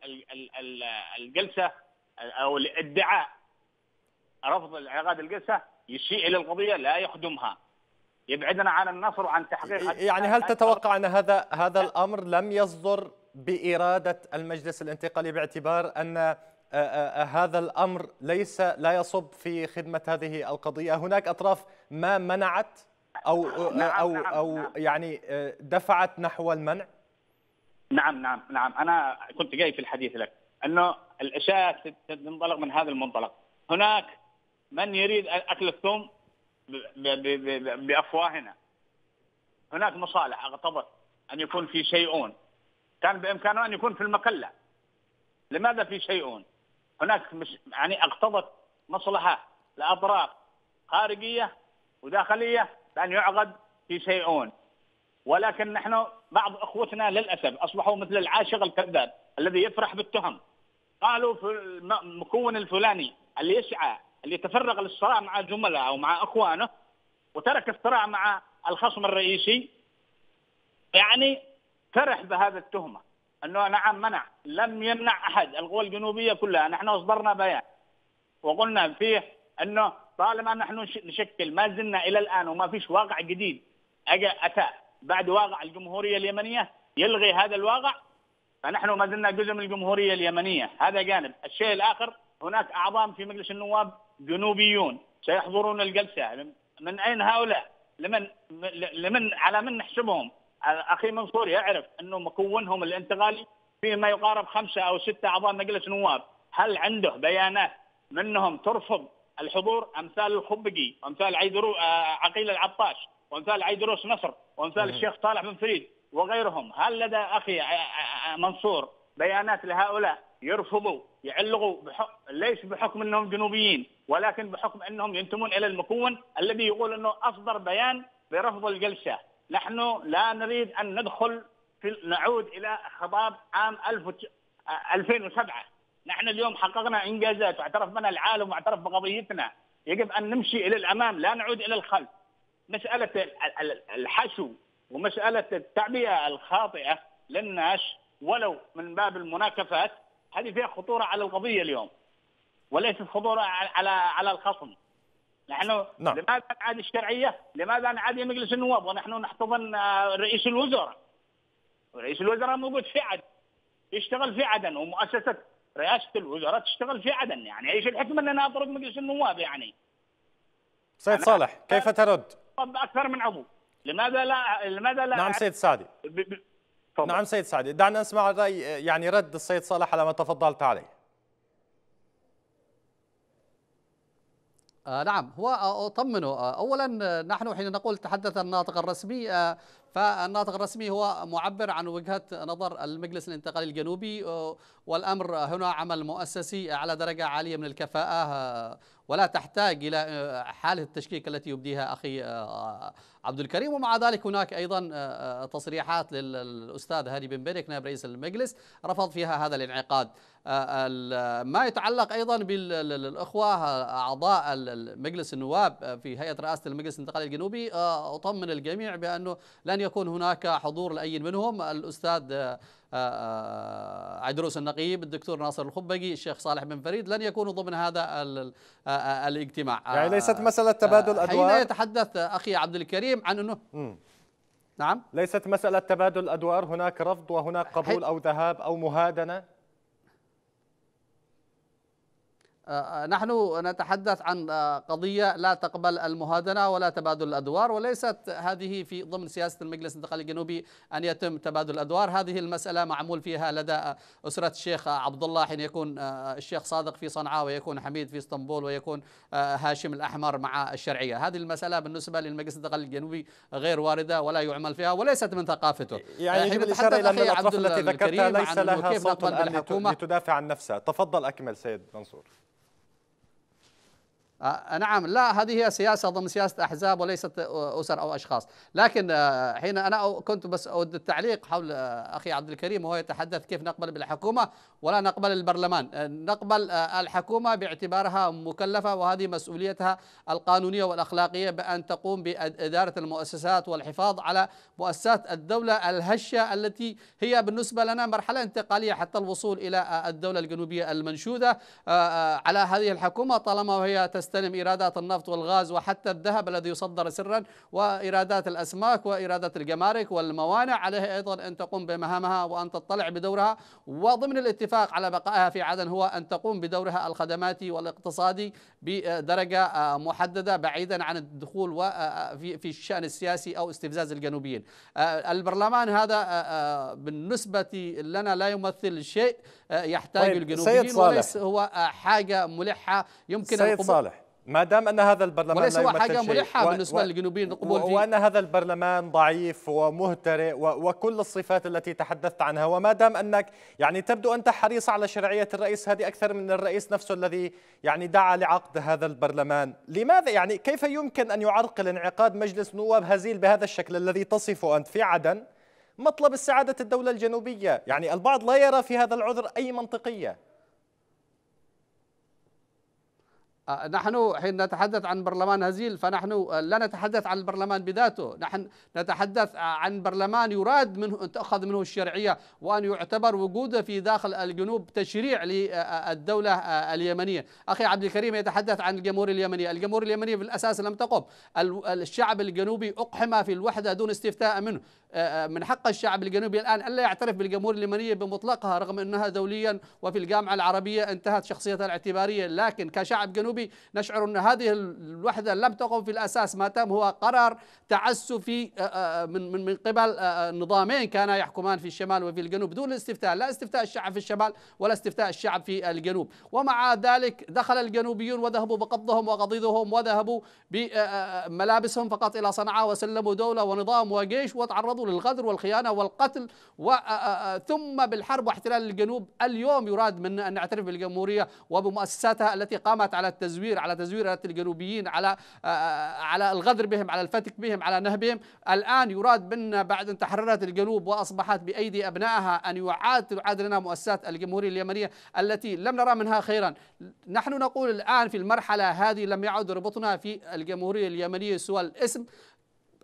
الجلسة أو الادعاء رفض انعقاد الجلسة يسيء إلى القضية لا يخدمها. يبعدنا عن النصر وعن تحقيق يعني هل تتوقع أن هذا هذا الأمر لم يصدر بإرادة المجلس الانتقالي باعتبار أن هذا الأمر ليس لا يصب في خدمة هذه القضية هناك أطراف ما منعت أو نعم أو نعم أو نعم يعني دفعت نحو المنع؟ نعم نعم نعم. أنا كنت جاي في الحديث لك أنه الاشاعات تنطلق من هذا المنطلق. هناك من يريد أكل الثوم بافواهنا هناك مصالح اغتبط أن يكون في شيئون كان بإمكانه أن يكون في المكلة. لماذا في شيئون هناك مش يعني اقتضت مصلحة لأطراف خارجية وداخلية بان يعقد في شيئون ولكن نحن بعض إخوتنا للأسف أصبحوا مثل العاشق الكذاب الذي يفرح بالتهم. قالوا في المكون الفلاني اللي يسعى اللي يتفرغ للصراع مع زملاء أو مع إخوانه وترك الصراع مع الخصم الرئيسي يعني فرح بهذا التهمة. أنه نعم منع لم يمنع أحد القوى الجنوبية كلها نحن أصدرنا بيان. وقلنا فيه أنه طالما نحن نشكل ما زلنا إلى الآن وما فيش واقع جديد اجى أتى بعد واقع الجمهورية اليمنية يلغي هذا الواقع؟ فنحن ما زلنا جزء من الجمهورية اليمنية. هذا جانب. الشيء الآخر هناك أعضاء في مجلس النواب جنوبيون سيحضرون الجلسة. من أين هؤلاء؟ لمن لمن على من نحسبهم؟ أخي منصور يعرف أنه مكونهم الانتقالي في ما يقارب خمسة أو ستة أعضاء مجلس نواب هل عنده بيانات منهم ترفض الحضور أمثال الخبقي وامثال عيدرو آه، عقيل العطاش وأمثال عيدروس نصر وأمثال الشيخ صالح بن فريد وغيرهم. هل لدى أخي آه، آه، منصور بيانات لهؤلاء يرفضوا يعلقوا بحكم ليس بحكم أنهم جنوبيين ولكن بحكم أنهم ينتمون إلى المكون الذي يقول أنه أصدر بيان برفض الجلسة. نحن لا نريد أن ندخل في نعود إلى خطاب عام 2007 نحن اليوم حققنا إنجازات واعترف بنا العالم واعترف بقضيتنا يجب أن نمشي إلى الأمام لا نعود إلى الخلف مسألة الحشو ومسألة التعبئة الخاطئة للناس ولو من باب المناكفات هذه فيها خطورة على القضية اليوم وليست خطورة على على الخصم نحن نعم. لماذا نعادي الشرعية؟ لماذا نعادي مجلس النواب ونحن نحتضن آه، رئيس الوزراء؟ رئيس الوزراء موجود في عدن يشتغل في عدن ومؤسسة رئاسة الوزراء تشتغل في عدن يعني أيش الحكمة ان أنا أطرد مجلس النواب يعني؟ سيد صالح كيف ترد؟ أكثر من عضو. لماذا لا لماذا لا نعم سيد سعدي. ب... ب... نعم سيد سعدي. دعنا نسمع الرأي يعني رد السيد صالح على ما تفضلت عليه. آه نعم هو أطمنه. آه أولا نحن حين نقول تحدث الناطق الرسمي آه فالناطق الرسمي هو معبر عن وجهة نظر المجلس الانتقالي الجنوبي آه، والأمر هنا عمل مؤسسي على درجة عالية من الكفاءة آه، ولا تحتاج إلى آه، حالة التشكيك التي يبديها أخي عبد الكريم. ومع ذلك هناك أيضا تصريحات للأستاذ هادي بن بريك نائب رئيس المجلس رفض فيها هذا الانعقاد. ما يتعلق أيضا بالأخوة أعضاء مجلس النواب في هيئة رئاسة المجلس الانتقالي الجنوبي. أطمن الجميع بأنه لن يكون هناك حضور لأي منهم. الأستاذ آه، آه، عدروس النقيب الدكتور ناصر الخبقي الشيخ صالح بن فريد لن يكونوا ضمن هذا آه، الاجتماع. يعني ليست مسألة تبادل أدوار؟ حين يتحدث أخي عبد الكريم عن أنه م. نعم؟ ليست مسألة تبادل أدوار؟ هناك رفض وهناك قبول أو ذهاب أو مهادنة آه، نحن نتحدث عن آه، قضية لا تقبل المهادنة ولا تبادل الأدوار وليست هذه في ضمن سياسة المجلس الانتقالي الجنوبي أن يتم تبادل الأدوار. هذه المسألة معمول فيها لدى أسرة الشيخ عبد الله حين يكون آه، الشيخ صادق في صنعاء ويكون حميد في اسطنبول ويكون هاشم الأحمر مع الشرعية. هذه المسألة بالنسبة للمجلس الانتقالي الجنوبي غير واردة ولا يعمل فيها وليست من ثقافته. يعني حين الإشارة إلى أن الأطراف التي ذكرتها ليس لها صوت الآن لتدافع عن نفسها. تفضل أكمل سيد منصور. آه، نعم لا هذه هي سياسة ضمن سياسة أحزاب وليست أسر أو أشخاص. لكن آه، حين أنا كنت بس أود التعليق حول آه، أخي عبد الكريم وهو يتحدث كيف نقبل بالحكومة ولا نقبل البرلمان. نقبل الحكومة باعتبارها مكلفة وهذه مسؤوليتها القانونية والأخلاقية بأن تقوم بإدارة المؤسسات والحفاظ على مؤسسات الدولة الهشة التي هي بالنسبة لنا مرحلة انتقالية حتى الوصول إلى الدولة الجنوبية المنشودة على هذه الحكومة طالما وهي تست تستلم إيرادات النفط والغاز وحتى الذهب الذي يصدر سرا وإيرادات الأسماك وإيرادات الجمارك والموانع. عليها أيضا أن تقوم بمهامها وأن تطلع بدورها. وضمن الاتفاق على بقائها في عدن هو أن تقوم بدورها الخدماتي والاقتصادي بدرجة محددة بعيدا عن الدخول في في الشأن السياسي أو استفزاز الجنوبيين. البرلمان هذا بالنسبة لنا لا يمثل شيء يحتاج طيب الجنوبيين وليس هو حاجة ملحة يمكن سيد صالح. ما دام أن هذا البرلمان وليس هو حاجة ملحة و... بالنسبة و... للجنوبيين القبول فيه. وأن هذا البرلمان ضعيف ومهترئ و... وكل الصفات التي تحدثت عنها. وما دام أنك يعني تبدو أنت حريص على شرعية الرئيس هذه أكثر من الرئيس نفسه الذي يعني دعا لعقد هذا البرلمان، لماذا يعني كيف يمكن أن يعرقل انعقاد مجلس نواب هزيل بهذا الشكل الذي تصفه أنت في عدن مطلب استعادة الدولة الجنوبية، يعني البعض لا يرى في هذا العذر أي منطقية. آه، نحن حين نتحدث عن برلمان هزيل فنحن لا نتحدث عن البرلمان بذاته. نحن نتحدث عن برلمان يراد منه أن تأخذ منه الشرعية وأن يعتبر وجوده في داخل الجنوب تشريع للدولة اليمنية. أخي عبد الكريم يتحدث عن الجمهورية اليمنية الجمهورية اليمنية في الأساس لم تقم. الشعب الجنوبي أقحم في الوحدة دون استفتاء منه. آه، آه، من حق الشعب الجنوبي الآن ألا يعترف بالجمهورية اليمنية بمطلقها رغم أنها دوليا وفي الجامعة العربية انتهت شخصيتها الاعتبارية. لكن كشعب جنوبي نشعر أن هذه الوحدة لم تقم في الأساس. ما تم هو قرار تعسفي آه، من من من قبل نظامين كانا يحكمان في الشمال وفي الجنوب دون استفتاء لا استفتاء الشعب في الشمال ولا استفتاء الشعب في الجنوب. ومع ذلك دخل الجنوبيون وذهبوا بقبضهم وقضيضهم وذهبوا بملابسهم فقط إلى صنعاء وسلموا دولة ونظام وجيش وتعرضوا للغدر والخيانة والقتل ثم بالحرب واحتلال الجنوب. اليوم يراد منا أن نعترف بالجمهورية وبمؤسساتها التي قامت على التزوير على تزوير الجنوبيين على على الغدر بهم على الفتك بهم على نهبهم. الآن يراد منا بعد أن تحررت الجنوب وأصبحت بأيدي أبنائها أن يعاد تعاد لنا مؤسسات الجمهورية اليمنية التي لم نرى منها خيرا. نحن نقول الآن في المرحلة هذه لم يعد ربطنا في الجمهورية اليمنية سوى الاسم.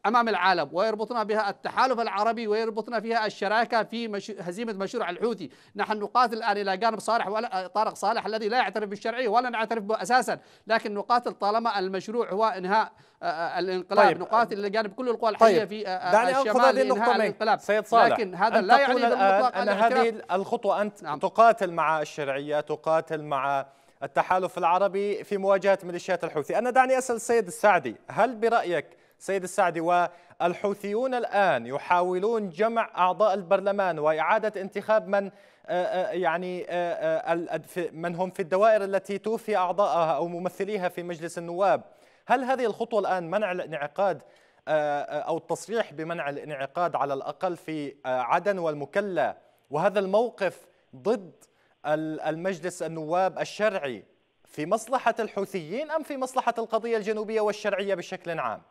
أمام العالم ويربطنا بها التحالف العربي ويربطنا فيها الشراكة في مش... هزيمة مشروع الحوثي، نحن نقاتل الآن إلى جانب صالح ولا طارق صالح الذي لا يعترف بالشرعية ولا نعترف به أساسا، لكن نقاتل طالما المشروع هو إنهاء آه، آه، الانقلاب طيب. نقاتل إلى جانب كل القوى الحية طيب. في آه، دعني الشمال لإنهاء الانقلاب سيد صالح لكن هذا لا يعني بالمطلق أن هذه الخطوة أنت نعم. تقاتل مع الشرعية، تقاتل مع التحالف العربي في مواجهة ميليشيات الحوثي، أنا دعني أسأل السيد السعدي، هل برأيك سيد السعدي والحوثيون الآن يحاولون جمع أعضاء البرلمان وإعادة انتخاب من آه، آه، يعني آه، من هم في الدوائر التي توفي أعضاءها أو ممثليها في مجلس النواب هل هذه الخطوة الآن منع الانعقاد أو التصريح بمنع الانعقاد على الأقل في عدن والمكلا وهذا الموقف ضد المجلس النواب الشرعي في مصلحة الحوثيين أم في مصلحة القضية الجنوبية والشرعية بشكل عام؟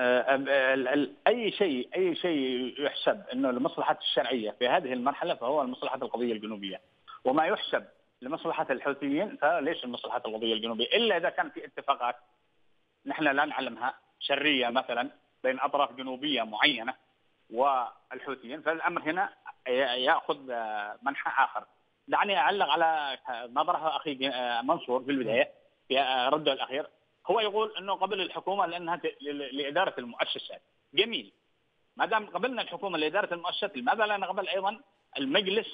آه، أي شيء أي شيء يحسب إنه لمصلحة الشرعية في هذه المرحلة فهو لمصلحة القضية الجنوبية. وما يحسب لمصلحة الحوثيين فليس لمصلحة القضية الجنوبية؟ إلا إذا كان في اتفاقات نحن لا نعلمها شرية مثلا بين أطراف جنوبية معينة والحوثيين فالأمر هنا يأخذ منحى آخر. دعني أعلق على نظره أخي منصور في البداية في رده الأخير. هو يقول إنه قبل الحكومة لأنها لإدارة المؤسسات جميل. ما دام قبلنا الحكومة لإدارة المؤسسات لماذا لا نقبل أيضا المجلس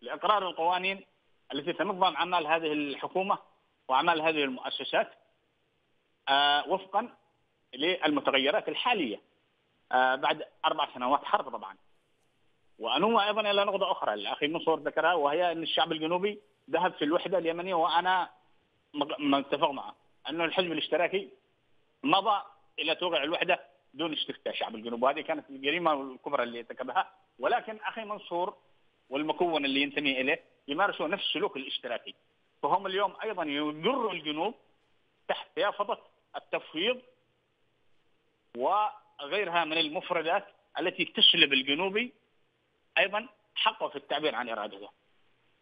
لإقرار القوانين التي تنظم أعمال هذه الحكومة وأعمال هذه المؤسسات آه وفقا للمتغيرات الحالية. آه بعد أربع سنوات حرب طبعا. وأنوم أيضا إلى نقطة أخرى. الاخي منصور ذكرها وهي إن الشعب الجنوبي ذهب في الوحدة اليمنية وأنا متفق معه. أنه الحزب الاشتراكي مضى إلى توقع الوحدة دون استفتاء شعب الجنوب وهذه كانت الجريمة الكبرى اللي ارتكبها. ولكن أخي منصور والمكون اللي ينتمي إليه يمارسوا نفس السلوك الاشتراكي. فهم اليوم أيضا يجروا الجنوب تحت يافطة التفويض وغيرها من المفردات التي تسلب الجنوبي أيضا حقه في التعبير عن إرادته.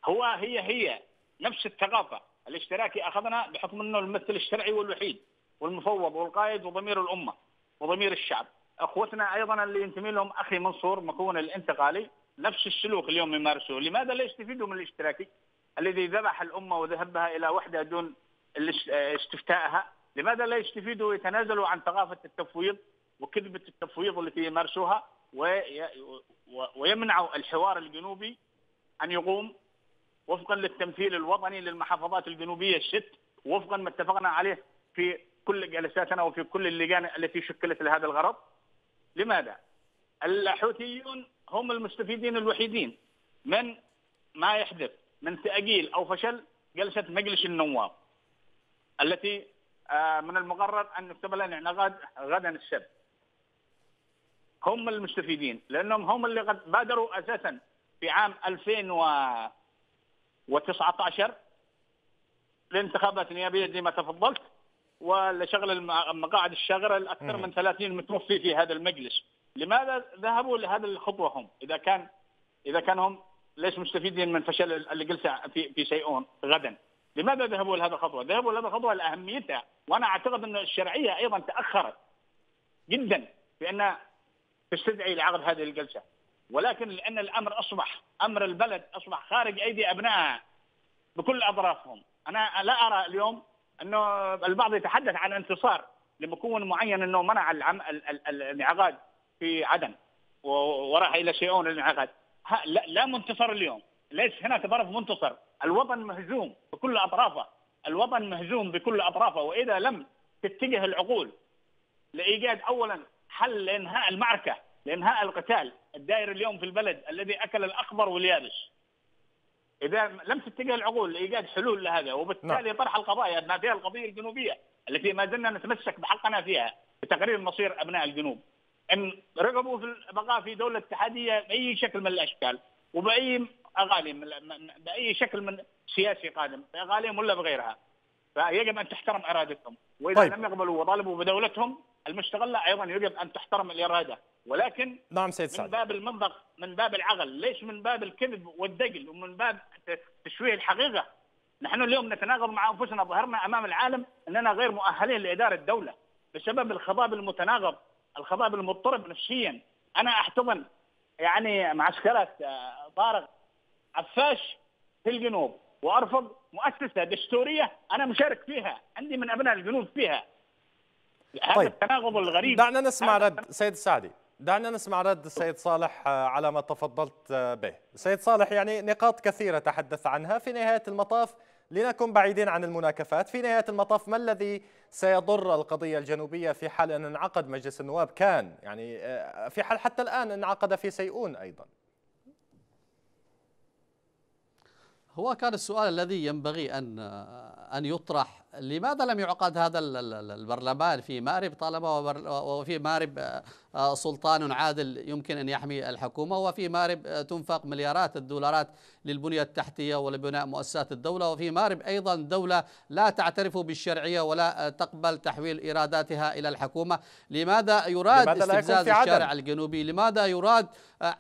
هو هي هي نفس الثقافة الاشتراكي أخذنا بحكم إنه الممثل الشرعي والوحيد والمفوض والقائد وضمير الأمة وضمير الشعب. أخوتنا أيضا اللي ينتمي لهم أخي منصور مكون الانتقالي نفس السلوك اليوم يمارسوه، لماذا لا يستفيدوا من الاشتراكي؟ الذي ذبح الأمة وذهبها إلى وحدة دون استفتائها. لماذا لا يستفيدوا ويتنازلوا عن ثقافة التفويض وكذبة التفويض التي يمارسوها ويمنعوا الحوار الجنوبي أن يقوم وفقا للتمثيل الوطني للمحافظات الجنوبية الست وفقا ما اتفقنا عليه في كل جلساتنا وفي كل اللجان التي شكلت لهذا الغرض لماذا؟ الحوثيون هم المستفيدين الوحيدين من ما يحدث من تأجيل أو فشل جلسة مجلس النواب التي آه، من المقرر أن يكتب لها الانعقاد غدا السبت هم المستفيدين لأنهم هم اللي قد بادروا أساسا في عام 2019 لانتخابات نيابية زي ما تفضلت ولشغل المقاعد الشاغرة الأكثر من 30 متوفي في هذا المجلس. لماذا ذهبوا لهذه الخطوة هم؟ إذا كان إذا كان هم ليش مستفيدين من فشل قلت في في سيئون غدا. لماذا ذهبوا لهذه الخطوة؟ ذهبوا لهذه الخطوة لأهميتها وأنا أعتقد أن الشرعية أيضا تأخرت جدا في ان تستدعي لعقد هذه الجلسه ولكن لأن الأمر أصبح أمر البلد أصبح خارج أيدي أبنائها بكل أطرافهم. أنا لا أرى اليوم أنه البعض يتحدث عن انتصار لمكون معين أنه منع الانعقاد في عدن وراح إلى شيئون الانعقاد لا, منتصر اليوم. ليس هناك طرف منتصر. الوطن مهزوم بكل أطرافه. الوطن مهزوم بكل أطرافه. وإذا لم تتجه العقول لإيجاد اولا حل لإنهاء المعركة لإنهاء القتال الدائر اليوم في البلد الذي أكل الأخضر واليابس إذا لم تتجه العقول لإيجاد حلول لهذا وبالتالي نعم. طرح القضايا ما فيها القضية الجنوبية التي ما زلنا نتمسك بحقنا فيها بتقرير مصير أبناء الجنوب إن رغبوا في البقاء في دولة اتحادية بأي شكل من الأشكال وبأي اغاليم بأي شكل من سياسي قادم باغاليم ولا بغيرها فيجب أن تحترم أرادتهم وإذا طيب. لم يقبلوا وطالبوا بدولتهم المستغله أيضا يجب أن تحترم الإرادة ولكن نعم سيد سعد. من باب المنطق من باب العقل ليش من باب الكذب والدجل ومن باب تشويه الحقيقة؟ نحن اليوم نتناقض مع أنفسنا ظهرنا أمام العالم أننا غير مؤهلين لإدارة الدولة بسبب الخضاب المتناقض الخضاب المضطرب نفسيا. أنا أحتضن يعني معسكرات آه، طارق عفاش في الجنوب وأرفض مؤسسة دستورية أنا مشارك فيها عندي من أبناء الجنوب فيها. هذا طيب. التناقض الغريب. دعنا نسمع رد سيد السعدي دعنا نسمع رد السيد صالح آه، على ما تفضلت آه، به. السيد صالح يعني نقاط كثيرة تحدث عنها. في نهاية المطاف لنكن بعيدين عن المناكفات. في نهاية المطاف ما الذي سيضر القضية الجنوبية في حال أن انعقد مجلس النواب؟ كان يعني آه، في حال حتى الآن انعقد في سيئون أيضا. هو كان السؤال الذي ينبغي أن أن يطرح. لماذا لم يعقد هذا البرلمان؟ في مأرب طالما وفي مأرب آه، سلطان عادل يمكن أن يحمي الحكومة وفي مأرب آه، تنفق مليارات الدولارات للبنية التحتية ولبناء مؤسسات الدولة وفي مأرب أيضا دولة لا تعترف بالشرعية ولا تقبل تحويل إيراداتها إلى الحكومة. لماذا يراد لماذا استفزاز الشارع الجنوبي؟ لماذا يراد آه،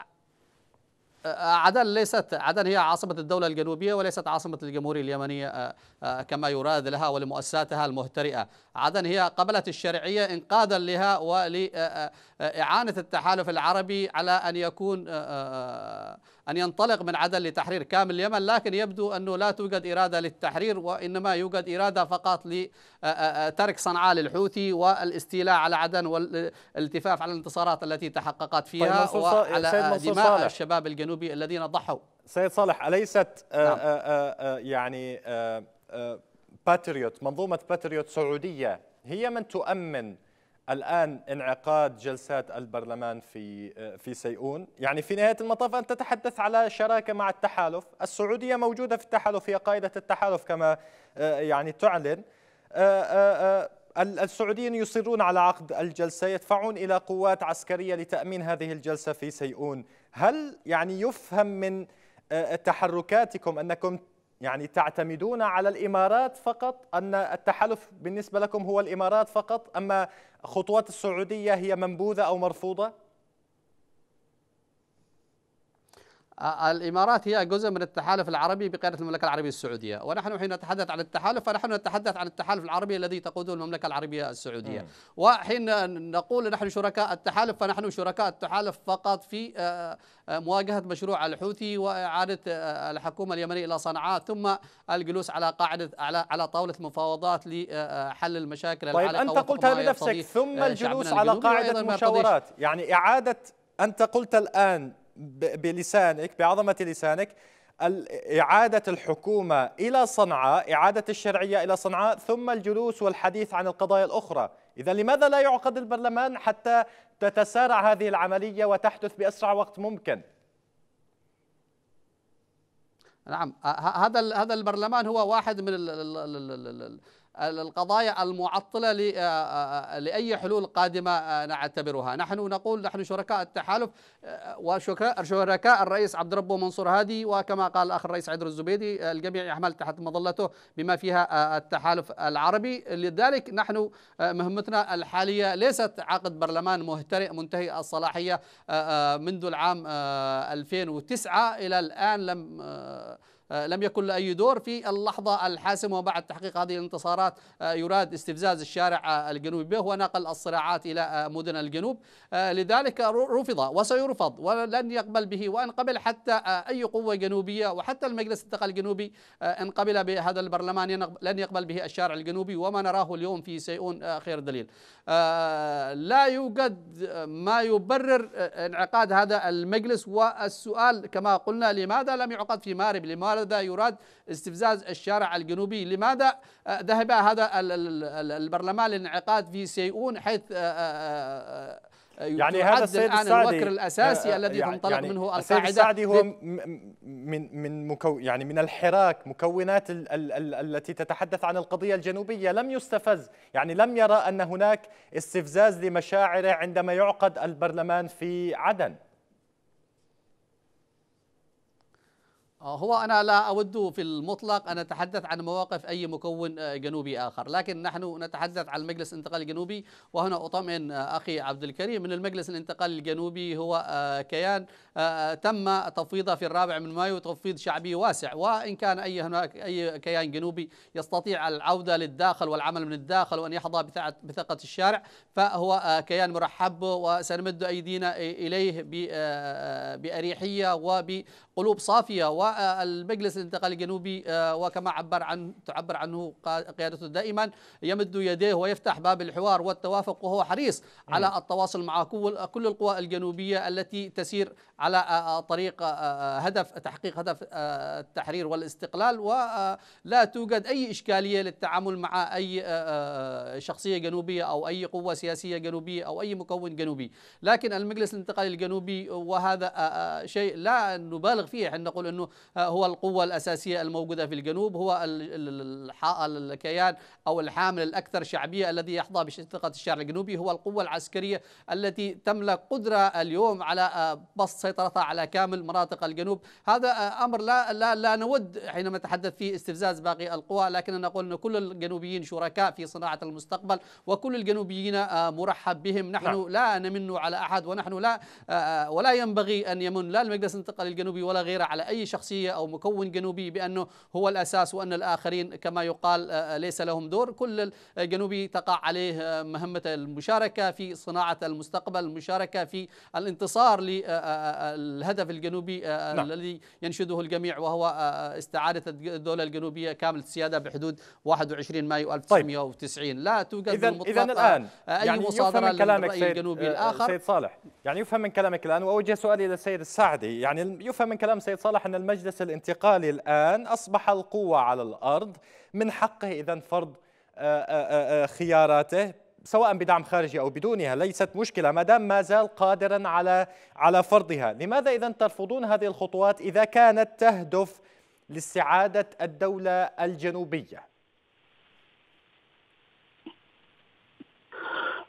عدن ليست عدن هي عاصمة الدولة الجنوبية وليست عاصمة الجمهورية اليمنية آه، آه، كما يراد لها ولمؤسساتها المهترئة. عدن هي قبلت الشرعية إنقاذا لها ولإعانة التحالف العربي على أن يكون آه، أن ينطلق من عدن لتحرير كامل اليمن لكن يبدو أنه لا توجد إرادة للتحرير وإنما يوجد إرادة فقط لترك صنعاء للحوثي والاستيلاء على عدن والالتفاف على الانتصارات التي تحققت فيها طيب وعلى دماء الشباب الجنوبي الذين ضحوا سيد صالح أليست نعم. يعني باتريوت منظومة باتريوت سعودية هي من تؤمن الآن انعقاد جلسات البرلمان في في سيئون. يعني في نهاية المطاف أنت تتحدث على شراكة مع التحالف. السعودية موجودة في التحالف هي قائدة التحالف كما آه، يعني تعلن. آه، آه، السعوديين يصرون على عقد الجلسة يدفعون إلى قوات عسكرية لتأمين هذه الجلسة في سيئون. هل يعني يفهم من تحركاتكم أنكم يعني تعتمدون على الإمارات فقط أن التحالف بالنسبة لكم هو الإمارات فقط أما خطوات السعودية هي منبوذة أو مرفوضة؟ الإمارات هي جزء من التحالف العربي بقيادة المملكة العربية السعودية، ونحن حين نتحدث عن التحالف فنحن نتحدث عن التحالف العربي الذي تقوده المملكة العربية السعودية، م. وحين نقول نحن شركاء التحالف فنحن شركاء التحالف فقط في مواجهة مشروع الحوثي وإعادة الحكومة اليمنية إلى صنعاء ثم الجلوس على قاعدة على على طاولة مفاوضات لحل المشاكل طيب العالقه أنت قلتها بنفسك ثم الجلوس على قاعدة مشاورات، يعني إعادة أنت قلت الآن بلسانك بعظمة لسانك إعادة الحكومة إلى صنعاء إعادة الشرعية إلى صنعاء ثم الجلوس والحديث عن القضايا الأخرى. إذا لماذا لا يعقد البرلمان حتى تتسارع هذه العملية وتحدث بأسرع وقت ممكن؟ نعم هذا هذا البرلمان هو واحد من القضايا المعطلة آه، آه، لأي حلول قادمة آه، نعتبرها. نحن نقول نحن شركاء التحالف وشركاء الرئيس عبد ربه منصور هادي وكما قال الأخ الرئيس عيدر الزبيدي الجميع يعمل تحت مظلته بما فيها التحالف العربي. لذلك نحن مهمتنا الحالية ليست عقد برلمان مهترئ منتهي الصلاحية منذ العام 2009 إلى الآن لم آه، لم يكن له أي دور. في اللحظة الحاسمة وبعد تحقيق هذه الانتصارات آه، يراد استفزاز الشارع آه، الجنوبي به ونقل الصراعات إلى مدن الجنوب. لذلك رفض وسيرفض ولن يقبل به وإن قبل حتى أي قوة جنوبية وحتى المجلس الانتقال الجنوبي إن قبل بهذا البرلمان لن يقبل به الشارع الجنوبي وما نراه اليوم في سيئون خير دليل. لا يوجد ما يبرر انعقاد هذا المجلس. والسؤال كما قلنا لماذا لم يعقد في مارب لماذا يراد استفزاز الشارع الجنوبي. لماذا؟ آه، ذهب هذا البرلمان للانعقاد في سيئون حيث آه، آه، يعني هذا السيد الآن السعدي الوكر الأساسي الذي يعني تنطلق يعني منه القاعدة السيد السعدي هو من من مكو يعني من الحراك مكونات ال ال ال التي تتحدث عن القضية الجنوبية. لم يستفز. يعني لم يرى أن هناك استفزاز لمشاعره عندما يعقد البرلمان في عدن آه، هو أنا لا أود في المطلق أن أتحدث عن مواقف أي مكون آه، جنوبي آخر لكن نحن نتحدث عن المجلس الانتقالي الجنوبي وهنا أطمئن آه، أخي عبد الكريم من المجلس الانتقالي الجنوبي هو كيان تم تفويضه في الرابع من مايو تفويض شعبي واسع وإن كان أي هناك أي كيان جنوبي يستطيع العودة للداخل والعمل من الداخل وأن يحظى بثقة الشارع فهو كيان مرحب وسنمد أيدينا إليه بأريحية وبقلوب صافية والمجلس الانتقالي الجنوبي آه، وكما عبر عن تعبر عنه قيادته دائما يمد يديه ويفتح باب الحوار والتوافق وهو حريص على التواصل مع كل القوى الجنوبية التي تسير على آه، آه، طريق هدف تحقيق هدف التحرير والاستقلال. ولا توجد أي إشكالية للتعامل مع أي شخصية جنوبية أو أي قوة سياسية جنوبية أو أي مكون جنوبي. لكن المجلس الانتقالي الجنوبي وهذا شيء لا نبالغ فيه. حين نقول أنه هو القوة الأساسية الموجودة في الجنوب هو الكيان أو الحامل الأكثر شعبية الذي يحظى بثقة الشارع الجنوبي. هو القوة العسكرية التي تملك قدرة اليوم على آه، بسط سيطرتها على كامل مناطق الجنوب. هذا آه، أمر لا, لا, لا نود حينما نتحدث في استفزاز باقي القوى لكننا نقول أن كل الجنوبيين شركاء في صناعة المستقبل وكل الجنوبيين آه، مرحب بهم. نحن نعم. لا نمن على أحد ونحن لا ولا ينبغي أن يمن. لا المجلس الانتقالي الجنوبي ولا غيره على أي شخصية أو مكون جنوبي بأنه هو الأساس وأن الآخرين كما يقال آه، آه، ليس لهم دور. كل الجنوبي تقع عليه آه، مهمة المشاركة في صناعة المستقبل المشاركة في الانتصار للهدف الجنوبي نعم. الذي ينشده الجميع وهو استعادة الدولة الجنوبية كاملة السيادة بحدود 21 مايو 1990 طيب. لا توجد إذا إذا الآن أي يعني مصادرة للرأي الجنوبي الآخر. سيد صالح. يعني يفهم من كلامك الآن وأوجه سؤالي إلى السيد السعدي. يعني يفهم من كلام سيد صالح أن المجلس الانتقالي الآن أصبح القوة على الأرض من حقه إذا فرض آه، آه، آه، خياراته سواء بدعم خارجي أو بدونها ليست مشكلة ما دام ما زال قادرا على على فرضها، لماذا إذا ترفضون هذه الخطوات إذا كانت تهدف لاستعادة الدولة الجنوبية؟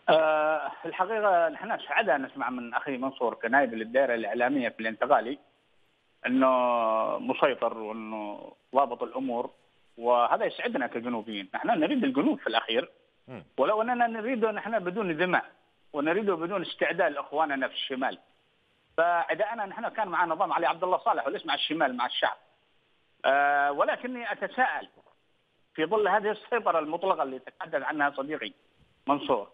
أه الحقيقة نحن سعداء نسمع من أخي منصور كنائب للدائرة الإعلامية في الانتقالي إنه مسيطر وإنه ضابط الأمور وهذا يسعدنا كجنوبيين، نحن نريد الجنوب في الأخير. ولو أننا نريده نحن بدون دماء ونريده بدون استعداء لاخواننا في الشمال. فعداءنا نحن كان مع نظام علي عبد الله صالح وليس مع الشمال مع الشعب. آه ولكني أتساءل في ظل هذه السيطرة المطلقة اللي تحدث عنها صديقي منصور.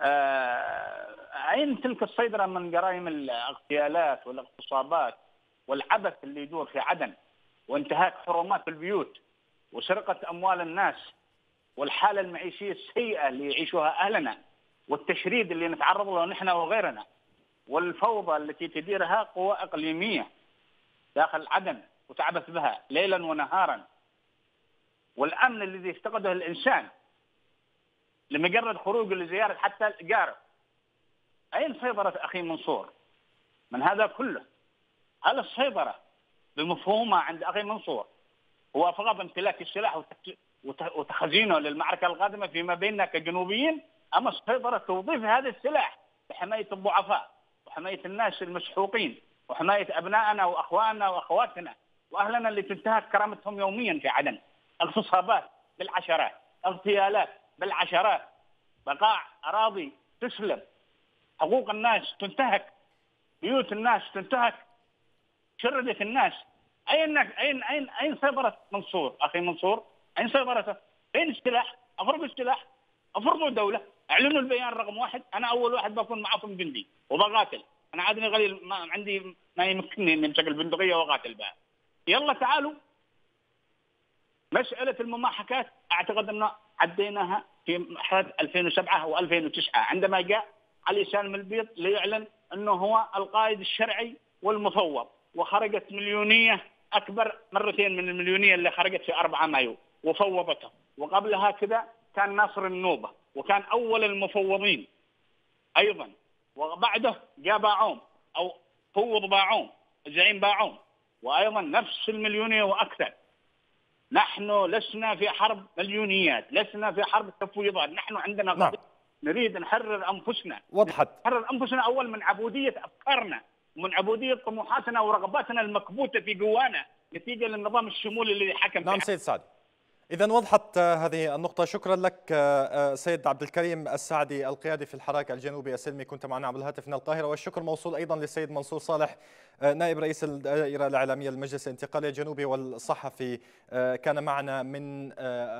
آه أين تلك السيطرة من جرائم الاغتيالات والاغتصابات؟ والعبث اللي يدور في عدن وانتهاك حرمات البيوت وسرقة أموال الناس والحالة المعيشية السيئة اللي يعيشها أهلنا والتشريد اللي نتعرض له نحن وغيرنا والفوضى التي تديرها قوى إقليمية داخل عدن وتعبث بها ليلا ونهارا. والأمن الذي افتقده الإنسان لمجرد خروج لزيارة حتى الجار أين سيطرة أخي منصور؟ من هذا كله؟ هل السيطرة بمفهومها عند أخي منصور. هو فقط امتلاك السلاح وتخزينه للمعركة القادمة فيما بيننا كجنوبيين أما السيطرة توظيف هذا السلاح لحمايه الضعفاء وحماية الناس المسحوقين وحماية أبنائنا وأخواننا وأخواتنا وأهلنا اللي تنتهك كرامتهم يوميا في عدن. اغتصابات بالعشرات اغتيالات بالعشرات بقاع أراضي تسلب حقوق الناس تنتهك بيوت الناس تنتهك. شردة الناس. أين اين اين أين سيطرة منصور؟ أخي منصور أين سيطرته؟ فين السلاح؟ افرضوا السلاح افرضوا دولة أعلنوا البيان رقم واحد. أنا أول واحد بكون معكم جندي وبقاتل. أنا عادني قليل ما عندي ما يمكنني اني امسك البندقيه واقاتل بها. يلا تعالوا. مسألة المماحكات أعتقد انه عديناها في مرحلة 2007 و2009 عندما جاء علي سالم البيض ليعلن أنه هو القائد الشرعي والمفوض. وخرجت مليونية أكبر مرتين من المليونية اللي خرجت في 4 مايو وفوضته وقبلها كذا كان ناصر النوبة وكان أول المفوضين أيضا. وبعده جاء باعوم أو فوض باعوم الزعيم باعوم. وأيضا نفس المليونية وأكثر. نحن لسنا في حرب مليونيات لسنا في حرب تفويضات. نحن عندنا نعم. نريد نحرر أنفسنا. وضحت نحرر أنفسنا أول من عبودية أفكارنا. من عبودية طموحاتنا ورغباتنا المكبوتة في جوانا نتيجة للنظام الشمولي الذي حكم نعم سيد سعد. إذا وضحت هذه النقطة. شكرا لك سيد عبد الكريم السعدي القيادي في الحراك الجنوبي السلمي. كنت معنا عبر الهاتف من القاهرة. والشكر موصول أيضا للسيد منصور صالح نائب رئيس الدائرة الإعلامية للمجلس الانتقالي الجنوبي والصحفي كان معنا من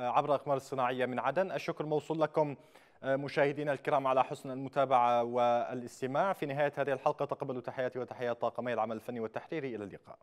عبر الأقمار الصناعية من عدن. الشكر موصول لكم. مشاهدينا الكرام على حسن المتابعة والاستماع. في نهاية هذه الحلقة تقبلوا تحياتي وتحيات طاقمي العمل الفني والتحريري. إلى اللقاء.